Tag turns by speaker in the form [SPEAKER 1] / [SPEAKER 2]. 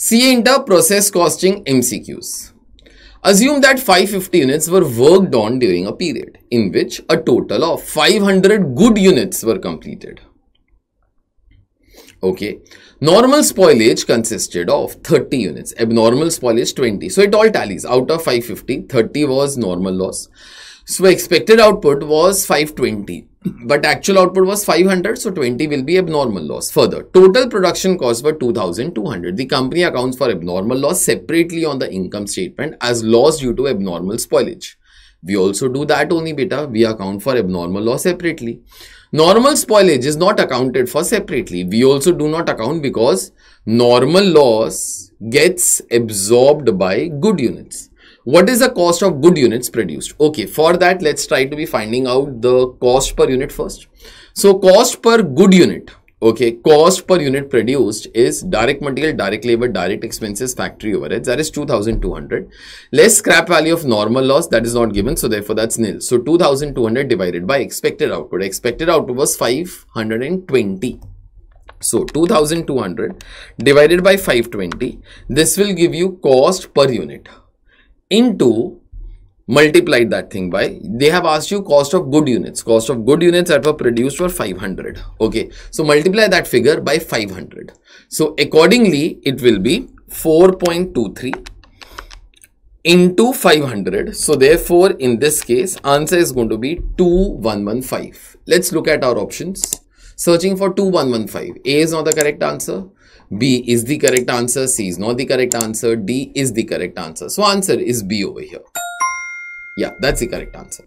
[SPEAKER 1] CA Inter process costing MCQs. Assume that 550 units were worked on during a period in which a total of 500 good units were completed. Okay. Normal spoilage consisted of 30 units, abnormal spoilage 20. So it all tallies. Out of 550, 30 was normal loss. So expected output was 520, but actual output was 500. So 20 will be abnormal loss. Further, total production cost were 2200. The company accounts for abnormal loss separately on the income statement as loss due to abnormal spoilage. We also do that only beta. We account for abnormal loss separately. Normal spoilage is not accounted for separately. We also do not account because normal loss gets absorbed by good units. What is the cost of good units produced? Okay, for that, let's try to be finding out the cost per unit first. So cost per good unit, okay, cost per unit produced is direct material, direct labor, direct expenses, factory overheads, that is 2200. Less scrap value of normal loss, that is not given, so therefore that's nil. So 2200 divided by expected output. Expected output was 520. So 2200 divided by 520, this will give you cost per unit into multiplied that thing by they have asked you cost of good units. Cost of good units that were produced were 500 okay. So multiply that figure by 500 so accordingly it will be 4.23 into 500 so therefore in this case answer is going to be 2115 let's look at our options searching for 2115 a is not the correct answer B is the correct answer. C is not the correct answer. D is the correct answer. So answer is B over here. Yeah, that's the correct answer.